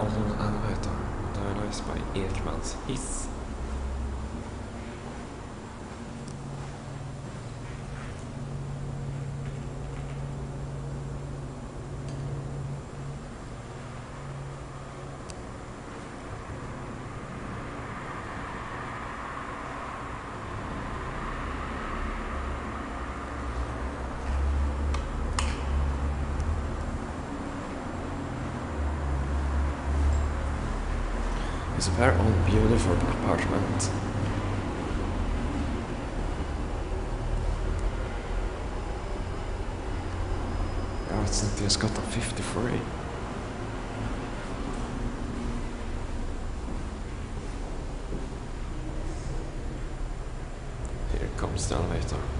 Old elevator modernized by Ekmans hiss. It's a very old beautiful apartment. Ja, it's Sankt Eriksgatan 53. Here comes the elevator.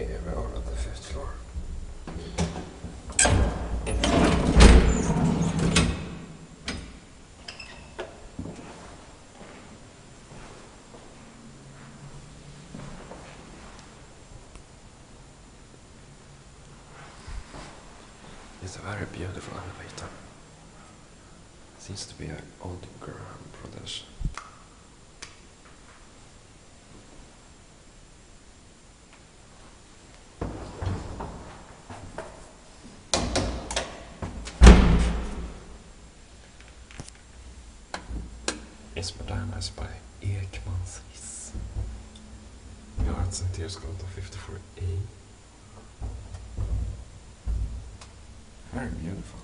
Here we are on the fifth floor. It's a very beautiful elevator. Seems to be an old Graham Brothers. It's modernized by Ekmans hiss. Vi har ett Sankt Eriksgatan 54A. Very beautiful.